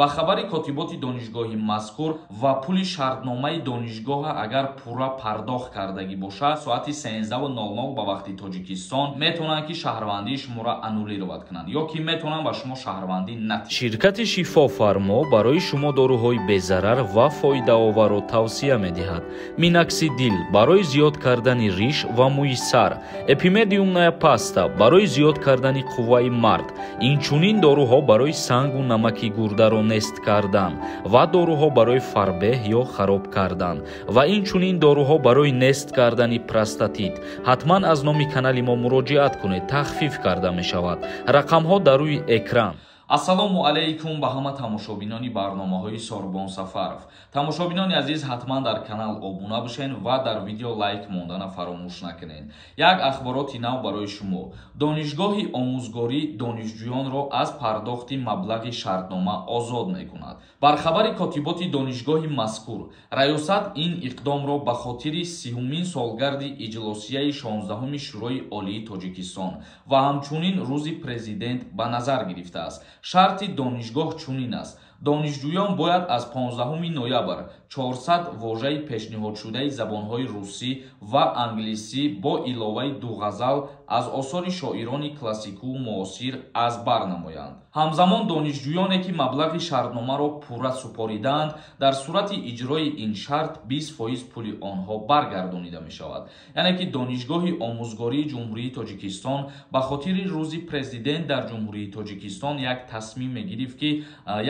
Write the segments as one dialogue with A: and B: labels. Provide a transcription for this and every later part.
A: ба хабари котиботи донишгоҳи мазкур ва пули шартномаи донишгоҳа агар пурра пардохт кардагӣ бошад соати 1300 ба вақти тоҷикистон метавонанд ки шаҳрвандии шуморо аннулировать кунанд ё ки метавонанд ба шумо шаҳрвандӣ натиҳанд
B: ширкати шифофармо барои шумо дорӯҳои безарар ва фоидаоверро тавсия медиҳад. Миноксидил барои зиёд кардани риш ва мӯи сар эпимедиумная паста барои зиёд кардани қувваи мард инчунин дорӯҳо барои сангу намаки гурдаро нест кардан ва дорӯҳо барои фарбеҳ ё хароб кардан ва инчунин дорӯҳо барои нест кардани простатит. ҳатман аз номи канали мо муроҷиат кунед тахфиф карда мешавад. рақамҳо дар рӯи экран
A: ассалому алайкум ба ҳама тамошобинони барномаҳои сорбон сафаров. Тамошобинони азиз ҳатман дар канал обуна бошед ва дар видео лайк мондана фаромӯш накунед. Як ахбороти нав барои шумо. Донишгоҳи омӯзгорӣ донишҷӯёнро аз пардохти маблағи шартнома озод мекунад. Бар хабари котиботи донишгоҳи мазкур. Раёсат ин иқдомро ба хотири сиюмин солгарди иҷлосияи шонздаҳуми шӯрои олии тоҷикистон ва ҳамчунин рӯзи президент ба назар гирифтааст шарти донишгоҳ чунин аст донишҷӯён бояд аз 15 ноябр 400 вожаи пешниҳодшудаи забонҳои русӣ ва англисӣ бо иловаи ду ғазал аз осори шоирони классикуу муосир аз бар намоянд. Ҳамзамон донишҷӯёне ки маблағи шартномаро пурра супоридаанд дар сурати иҷрои ин шарт 20 фоиз пули онҳо баргардонида мешавад. Яъне ки донишгоҳи омӯзгории ҷумҳурии тоҷикистон ба хотири рӯзи президент дар ҷумҳурии тоҷикистон як тасмим мегирифт ки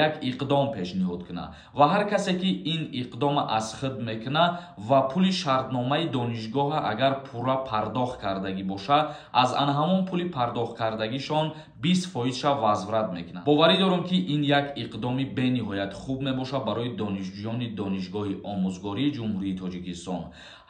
A: як иқдом пешниҳод кунад. Ва ҳар касе ки ин иқдома аз худ мекунад ва пули шартномаи донишгоҳа агар пурра пардохт кардагӣ бошад аз ана ҳамон пули пардохт кардагишон 20 фоизша возврат мекунад. Боварӣ дорам ки ин як иқдоми бениҳоят хуб мебошад барои донишҷӯёни донишгоҳи омӯзгории ҷумҳурии тоҷикистон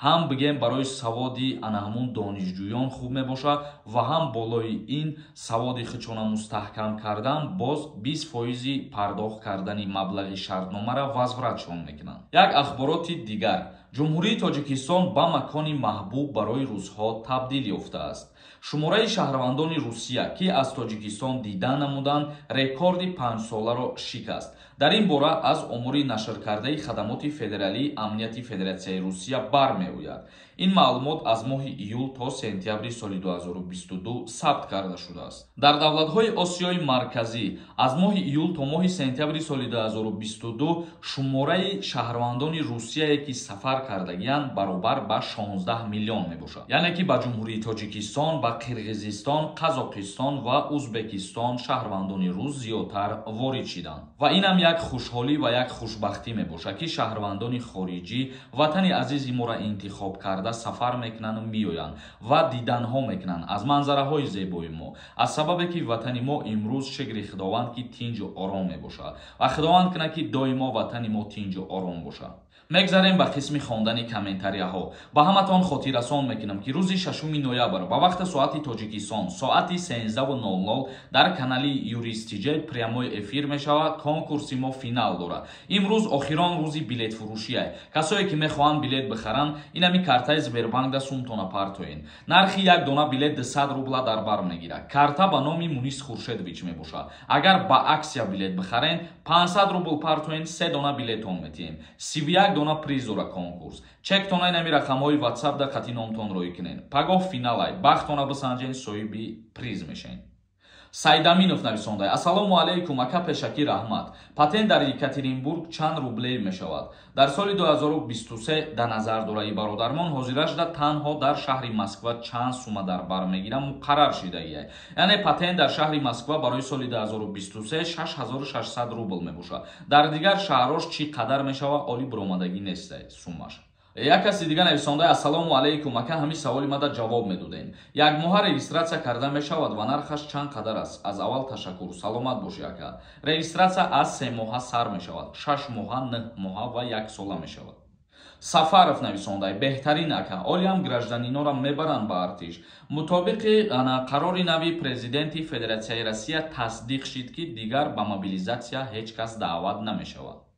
A: ҳам бигем барои саводи ана ҳамон донишҷӯён хуб мебошад ва ҳам болои ин саводи худшона мустаҳкам кардан боз 20 фоизи пардохт кардани маблағи шартномаро возвратшон мекунанд. Як ахбороти дигар. Ҷумҳурии тоҷикистон ба макони маҳбуб барои рӯзҳо табдил ёфтааст шумораи шаҳрвандони русия ки аз тоҷикистон дидан намуданд рекорди панҷсоларо шикаст. Дар ин бора аз омури нашркардаи хадамоти федералии амнияти федератсияи русия бармеояд ин маълумот аз моҳи июл то сентябри соли 2022 сабт карда шудааст. Дар давлатҳои осиёи марказӣ аз моҳи июл то моҳи сентябри соли 2022 шумораи шаҳрвандони русияе ки сафар кардагиянд баробар ба 16 миллион мебошад. Яъне ки ба ҷумҳурии тоҷикистон ба қирғизистон қазоқистон ва узбекистон шаҳрвандони рус зиёдтар ворид шиданд. Ва инам як хушҳолӣ ва як хушбахтӣ мебошад ки шаҳрвандони хориҷӣ ватани азизи моро интихоб карда карда сафар мекунанду меоянд ва диданҳо мекунанд. Аз манзараҳои зебои мо. Аз сабабе ки ватани мо имрӯз шикри худованд ки тинҷу ором мебошад. Ва худованд кунад ки доимо ватани мо тинҷу ором бошад. Мегзарем ба қисми хондани комментарияҳо ба ҳаматон хотиррасон мекунам ки рӯзи 6 ноябр ба вақти соати тоҷикистон соати 1300 дар канали юристиҷе прямои эфир мешавад конкурси мо финал дорад. Имрӯз охирон рӯзи билетфурӯшие касое ки мехоҳанд билет бихаранд инами картаи сбербанк да сумтона партоен нархи як дона билет 200 рубла дар бар мегирад карта ба номи мунис хуршедович мебошад. Агар ба аксия билет бихарен 500 рубл партоен се дона билетон метиҳем. 31 дона приз дора конкурс чектона инами рақамҳои ватсап да хати номтонро икунен пагоҳ финалай. Бахтона бисанҷен соҳиби приз мешен сайдаминов нависонда ассалому алайкум ака пешакӣ раҳмат патент дар екатеринбург чанд рубле мешавад дар соли 2023 да назар дораи бародармон ҳозирашда танҳо дар шаҳри москва чанд сума дар бар мегирам муқаррар шидаие яъне патент дар шаҳри москва барои соли 2023 6600 рубл мебошад. Дар дигар шаҳрҳош чӣ қадар мешавад оли буромадагӣ нест сумаш як каси дигар нависонда ассалому алайкум ака ҳамин саволи мада ҷавоб медодем як моҳа регистратсия карда мешавад ва нархаш чанд қадар аст. Аз аввал ташаккур саломат бошӣ ака. Регистратсия аз се моҳа сар мешавад. Шаш моҳа н моҳа ва як сола мешавад. Сафаров нависондай беҳтарин ака. Олиам гражданинора мебаранд ба артиш мутобиқи қарори нави президенти федератсияи россия тасдиқ шид ки дигар ба мобилизатсия ҳеҷ кас даъват намешавад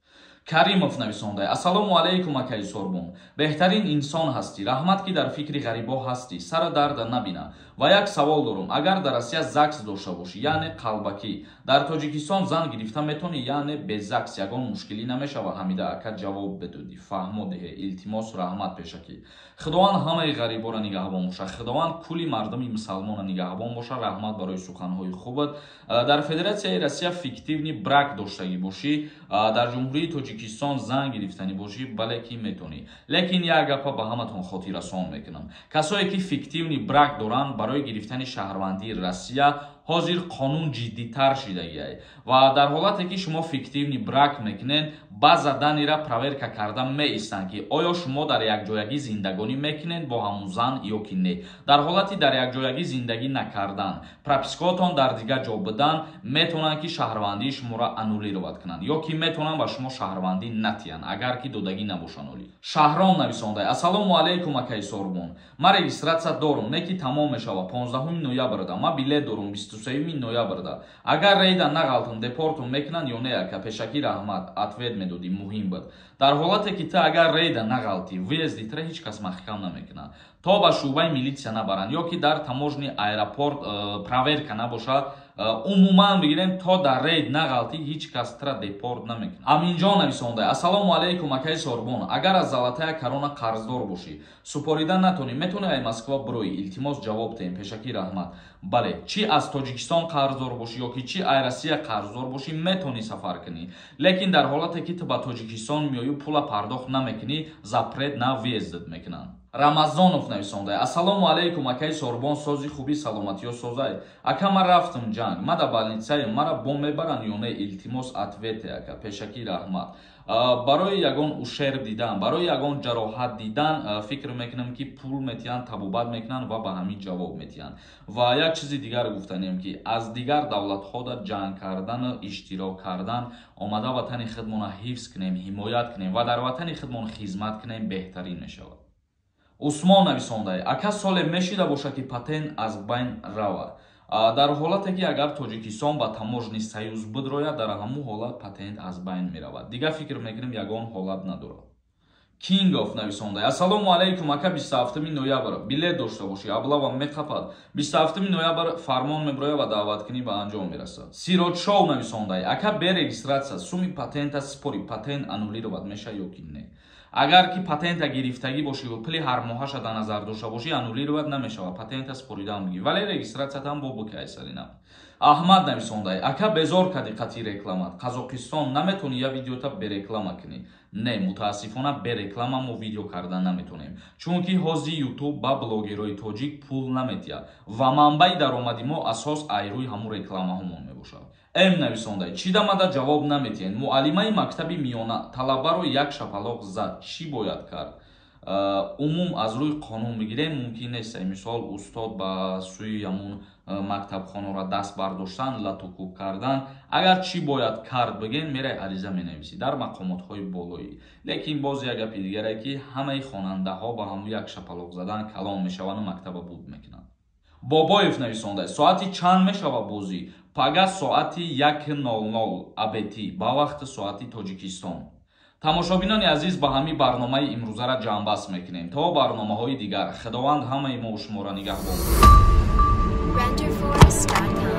A: каримов нависонда ассалому алайкум акаи сорбон. Беҳтарин инсон ҳастӣ раҳмат ки дар фикри ғарибо ҳастӣ сара дарда набина. Ва як савол дорам агар дар россия закс дошта бошӣ яъне қалбакӣ. Дар тоҷикистон зан гирифта метавонӣ яъне без закс ягон мушкилӣ намешава. Ҳамида ака ҷавоб бидодӣ фаҳмо диҳе илтимос раҳмат пешакӣ. Худованд ҳамаи ғариборо нигаҳбон боша худованд кулли мардуми мусалмонро нигаҳбон боша раҳмат барои суханҳои хубат. Дар федератсияи россия фиктивни брак доштагӣ бошӣ. Дар ҷумҳурии тоҷикистон зан гирифтанӣ бошӣ бале ки метавонӣ лекин як гапа ба ҳаматон хотиррасон мекунам касое ки фиктивни брак доранд барои гирифтани шаҳрвандии россия ҳозир қонун ҷиддитар шидагиай ва дар ҳолате ки шумо фиктивни брак мекунед ба заданира проверка карда меистанд ки оё шумо дар якҷоягӣ зиндагонӣ мекунед бо ҳамун зан ё ки не. Дар ҳолати дар якҷоягӣ зиндагӣ накардан пропискаотон дар дигар ҷо будан метавонанд ки шаҳрвандии шуморо аннулироват кунанд ё ки метавонанд ба шумо шаҳрвандӣ натиҳанд агар ки додагӣ набошанд олӣ шаҳром нависонда ассалому алайкум акаи сорбон. Ман регистратсия дорум. Не ки тамом мешава. 15 ноябрда. Ман билет дорум 23 ноябрда агар рейда нағалтам депортум мекунанд ё не ака пешакӣ раҳмат ответ медодӣ муҳим буд. Дар ҳолате ки ту агар рейда нағалтӣ въездитра ҳеҷ кас маҳкам намекунад. То ба шӯъбаи милитсия набаранд ё ки дар таможни аэропорт э, проверка набошад умуман бигирем то дар рейд нағалтӣ ҳеҷ кас тра депорт намекунад аминҷон нависонда ассалому алайкум акаи сорбон. Агар аз золатая корона қарздор бошӣ супорида натонӣ метавонӣ ай москва бирои илтимос ҷавоб диҳем пешакӣ раҳмат. Бале чӣ аз тоҷикистон қарздор бошӣ ё ки чӣ ай россия қарздор бошӣ метавонӣ сафар кунӣ? Лекин дар ҳолате ки ту ба тоҷикистон меоӣ пула пардохт намекунӣ запрет на въездат мекунанд рамазонов нависонда ассалому алайкум акаи сорбон сози хуби саломатиё созай? Ака ман рафтам ҷанг? Ма да балнитсае мара бом мебаранд ё не илтимос ответе ака пешакӣ раҳмат барои ягон ушерб дидан барои ягон ҷароҳат дидан фикр мекунам ки пул метиҳанд табобат мекунанд ва ба ҳамин ҷавоб метиҳанд. Ва як чизи дигар гуфтанем ки аз дигар давлатҳо дар ҷанг кардану иштирок кардан омада ватани худмона ҳифз кунем ҳимоят кунем ва дар ватани худмон хизмат кунем беҳтарин мешавад усмон нависондай ака соле мешида бошад ки патент аз байн равад. Дар ҳолате ки агар тоҷикистон ба таможни союз бидрояд дар ҳамун ҳолат патент аз байн меравад. Дигар фикр мекунем ягон ҳолат надорад. Кингов нависондай ассалому алайкум ака 27 ноябр. Билет дошта бошӣ аблавам мехапад 27 ноябр фармон меброяд ва даъваткунӣ ба анҷом мерасад. Сиротшов нависондай ака бе регистратсия. Суми патента спори патент аннулировад мешавад ё ки не агар ки патента гирифтагӣ бошӣ ва пули ҳармоҳаша дар назар дошта бошӣ аннулировад намешавад. Патента споридан бигӣ вале регистратсиятан бо букайсалина аҳмад нависондай ака безор кади қатъи рекламат. Қазоқистон наметавонӣ я видеота береклама кунӣ не мутаассифона береклама мо видео кардан наметавонем чунки ҳозир ютуб ба блогерои тоҷик пул наметиҳад ва манбаи даромади мо асос айрӯи ҳамун рекламаҳомон мебошад. М нависонда чидамада ҷавоб наметиҳед? Муаллимаи мактаби миёна талабаро як шапалоқ зад. Чӣ бояд кард? Умум аз рӯи қонун бигирем мумкин нест мисол устод ба сӯи ҳамун мактабхонаро даст бардоштан латукуб кардан. Агар чӣ бояд кард бигем мерай ариза менависӣ. Дар мақомотҳои болоӣ. Лекин боз як гапи дигаре ки ҳамаи хонандаҳо ба ҳамун як шапалоқ задан калон мешавану мактаба буд мекунанд. Бобоев нависонда соати чанд мешава бозӣ? Пага соати 100 абт ба вақти соати тоҷикистон тамошобинони азиз ба ҳамин барномаи имрӯзара ҷамъбаст мекунем. То барномаҳои дигар. Худованд ҳамаи мо шуморо нигаҳбон renderforest.com.